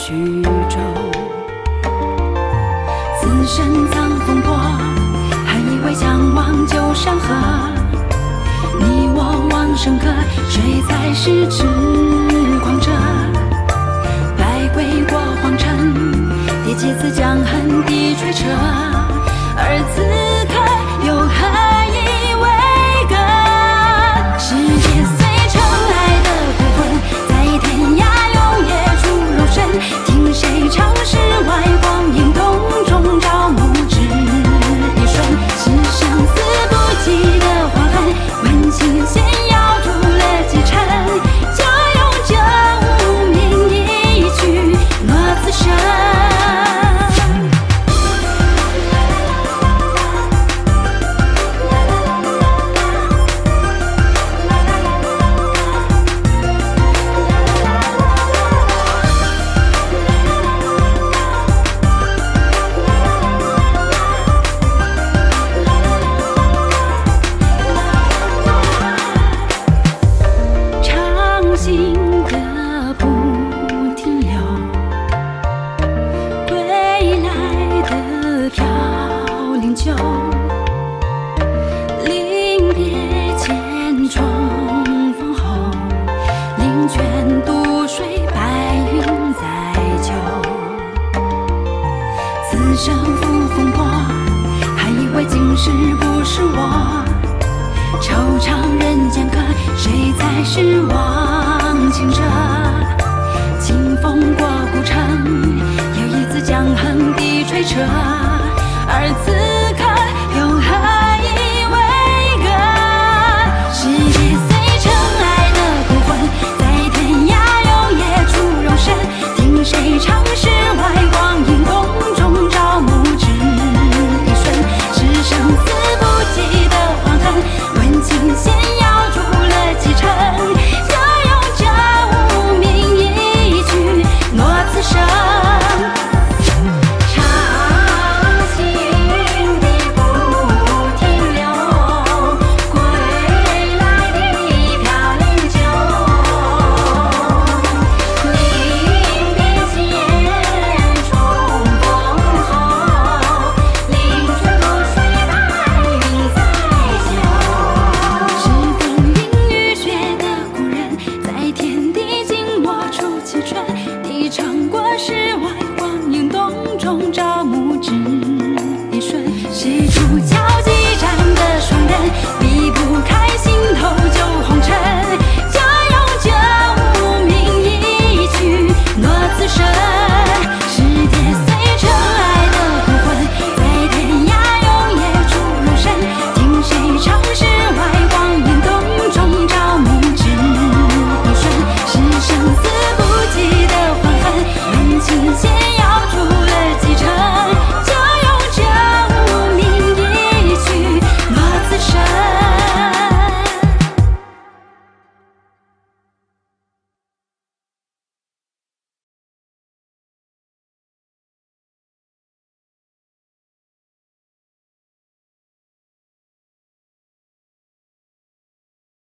曲轴。此身藏风波，还以为相忘旧山河。你我往生客，谁才是痴狂者？百鬼过荒城，叠几次江痕低垂彻，而此是不是我。惆怅人间客，谁才是忘情者？清风过古城，又一次江横笛吹彻，而此